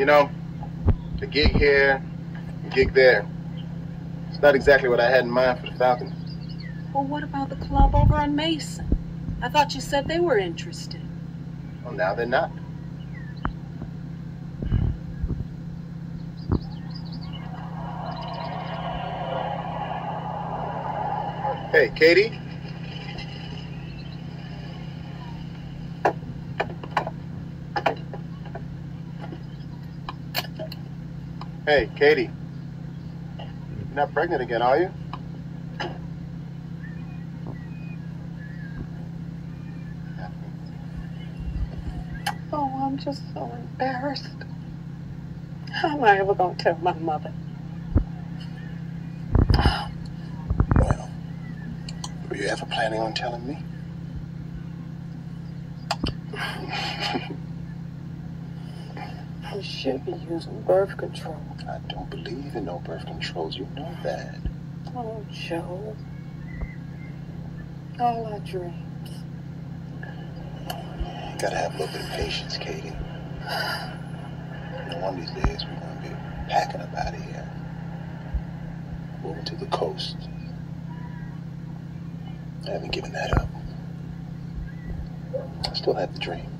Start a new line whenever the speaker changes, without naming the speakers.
You know, the gig here, the gig there. It's not exactly what I had in mind for the Falcons.
Well, what about the club over on Mason? I thought you said they were interested.
Well, now they're not. Hey, Katie? Hey, Katie. You're not pregnant again, are you?
Oh, I'm just so embarrassed. How am I ever going to tell my mother?
Well, were you ever planning on telling me?
We should be using birth control.
I don't believe in no birth controls. You know that.
Oh, Joe. All our dreams.
You gotta have a little bit of patience, Katie. You know, one of these days we're gonna be packing up out of here. Moving to the coast. I haven't given that up. I still have the dream.